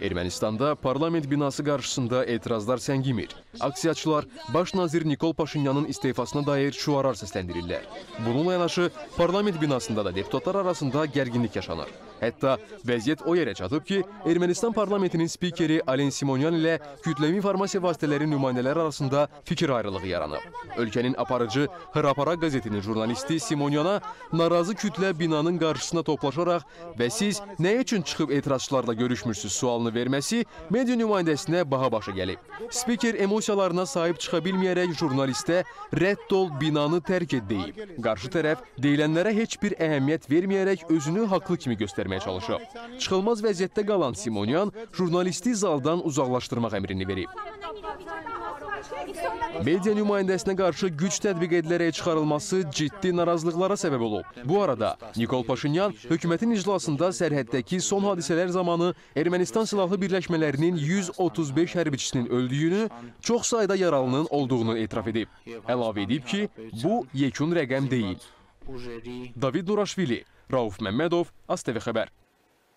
Ermənistanda parlament binası qarşısında etirazlar səngimir. Aksiyaçılar baş nazir Nikol Paşinyanın istefasına dair şuarar səsləndirirlər. Bununla yanaşı parlament binasında da deputatlar arasında gərginlik yaşanır. Hətta vəziyyət o yerə çatıb ki, Ermənistan parlamentinin spikeri Alen Simonyan ilə kütləvi informasiya vasitələri nümayəndələri arasında fikir ayrılığı yaranıb. Ölkənin aparıcı Hrapara qəzetinin jurnalisti Simonyana narazı kütlə binanın qarşısına toplaşaraq və siz nə üçün çıxıb etirazçılarla görüşmürsüz sualını verməsi media nümayəndəsinə baha başa gəlib. Spiker emosiyalarına sahib çıxa bilməyərək jurnalistə rədd ol binanı tərk et deyib. Qarşı tərəf deyilənlərə heç bir əhəmiyyət verməyərək özünü haqlı kimi göstərməyə çalışıb. Çıxılmaz vəziyyətdə qalan Simonyan jurnalisti zaldan uzaqlaşdırmaq əmrini verib. Media nümayəndəsinə qarşı güc tətbiq edilərək çıxarılması ciddi narazılıqlara səbəb olub. Bu arada Nikol Paşinyan hökumətin iclasında sərhəddəki son hadisələr zamanı Ermənistan silahlı birləşmələrinin 135 hərbiçisinin öldüyünü, çox sayda yaralının olduğunu etiraf edib. Əlavə edib ki, bu yekun rəqəm deyil. David Nuraşvili, Rauf Məmmədov, ASTV xəbər.